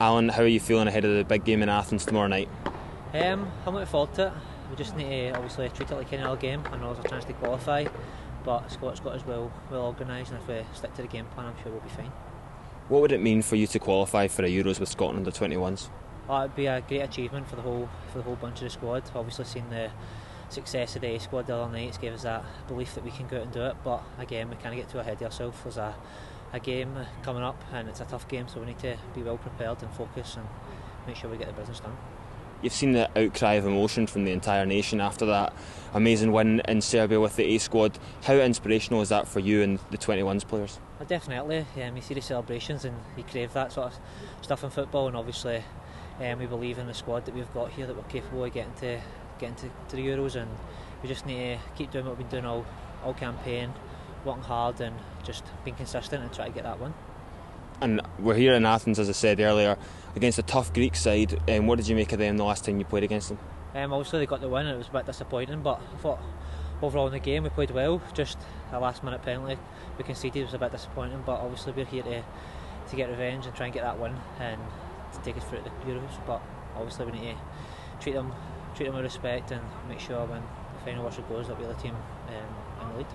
Allan, how are you feeling ahead of the big game in Athens tomorrow night? Um, I'm looking forward to it. We just need to obviously treat it like any other game. I know there's a chance to qualify, but Scot's got us well well organised, and if we stick to the game plan, I'm sure we'll be fine. What would it mean for you to qualify for a Euros with Scotland under 21s? Oh, it'd be a great achievement for the whole for the whole bunch of the squad. Obviously, seeing the success of the A squad the other night, it's gave us that belief that we can go out and do it. But again, we kind of get too ahead of ourselves. There's a, a game coming up, and it's a tough game, so we need to be well prepared and focus and make sure we get the business done. You've seen the outcry of emotion from the entire nation after that amazing win in Serbia with the A squad. How inspirational is that for you and the 21s players? Uh, definitely. Um, you see the celebrations and you crave that sort of stuff in football, and obviously um, we believe in the squad that we've got here that we're capable of getting to getting to, to the Euros, and we just need to keep doing what we've been doing all all campaign, working hard and just being consistent and try to get that one. And we're here in Athens, as I said earlier, against a tough Greek side. And um, what did you make of them the last time you played against them? Um, obviously, they got the win and it was a bit disappointing, but I thought overall in the game we played well. Just a last minute penalty we conceded was a bit disappointing, but obviously we're here to, to get revenge and try and get that win and to take us through the Euros. But obviously, we need to treat them treat them with respect and make sure when the final whistle goes that we're the team um, in the lead.